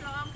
Trump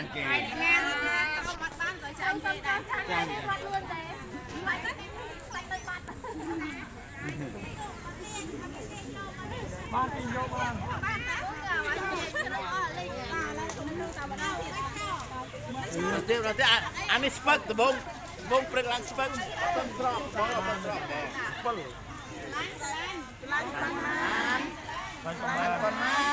ចាញ់គេចាញ់គេហើយអ្នកណារត់ណាក៏បាត់បានក៏ចាញ់គេដែរចាញ់គេរត់លឿនទេមិនទៅខ្លាចទៅបាត់បានទីយកបានបានណាអត់និយាយទៅអស់លេខបានឡើយខ្ញុំនឹងតាមដល់ tiếp rồi tiếp anh ấy spec từ bông bông prek lang spec bông drop bông bông drop nè bông lang lang lang lang lang lang មក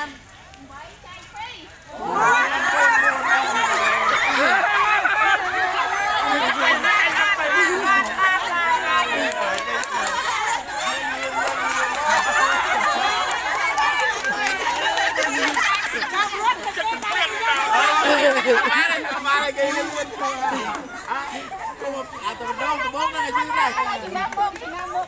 គេនឹងមិនធ្វើអ่ะគុំអាទៅដងដបងហ្នឹងឲ្យយឺតដែរណាមុខណាមុខ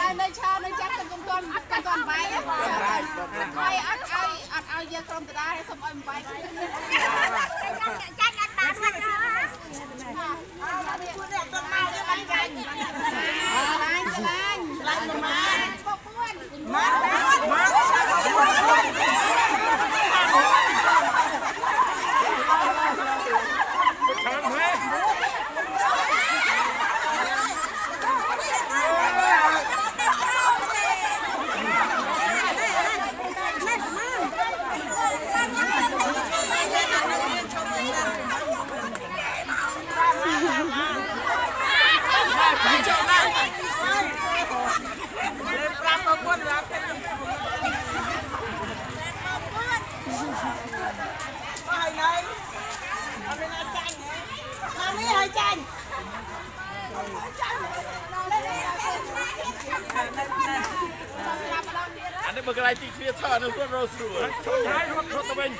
អានៅឆានៅចាក់ទាំងកំទាន់កំទាន់បាយបាយបងបាយអត់ឲ្យអត់ឲ្យយើងក្រុមតដាឲ្យសុំឲ្យបាយចាញ់អត់បានហ្នឹងអត់ពួកនេះអត់ទៅមកទេបានចាញ់ឡាញ់ឡាញ់ឡាញ់មកមកពុកពួនមកមក អានេះបើកន្លែងទីគ្នាថតនៅគាត់រស់ស្រួលជួយឲ្យរត់រត់ទៅវិញ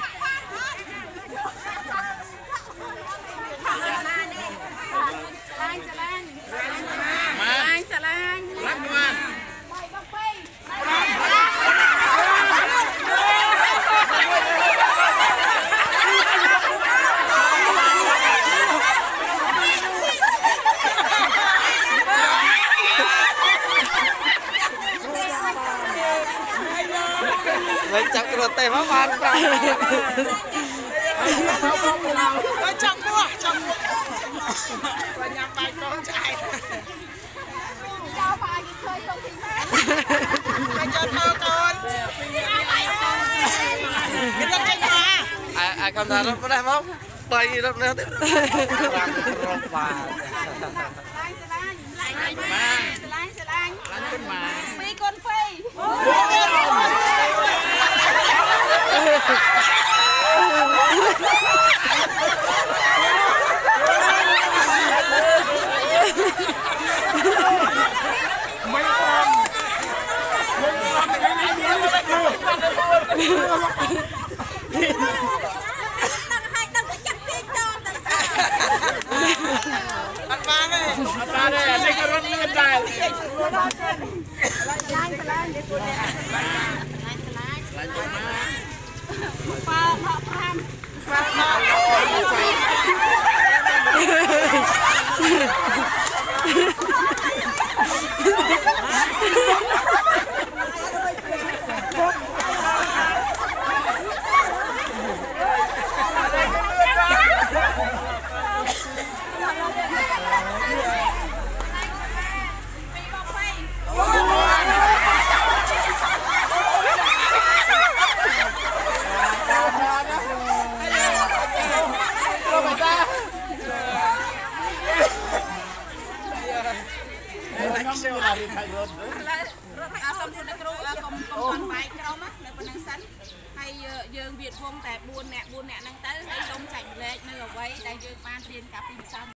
ឡាញ់ឡាញ់ មក ឡាញ់ឡាញ់ ឡើងមក បាយបងពេញ វិញចាប់គ្រូទេសមកបានប្រាក់ចាប់ពោះចាប់ពោះបញ្ញាបាយកូនឆ្អែតចូលបាយគេឃើញទៅទីណាចូលធ្វើកូនគេរត់ចេញមកអាកំដារត់ប្រេះមកបីរត់នេះទៀតរត់បាទឡាញឡាញឡាញឡាញឡាញគុណម៉ាពីគុណពី ត់លឿនដែរ ឡាញ់ឡាញ់ពួកនេះឡាញ់ឡាញ់ ឡើងទៅមក បើមកប្រាំ ទៅមកតាខ្ញុំចូលអា រីថៃរត់ឥឡូវរត់ឲ្យសុំជួយគ្រូកុំកុំអត់បាយក្រុមណានៅប៉ុណ្ណឹងសិនហើយយើងវាវងតែ4នាក់4នាក់ហ្នឹងទៅហើយសូមចែកម្លែកនៅអ្វីដែលយើងបានរៀនកាលពីម្សិល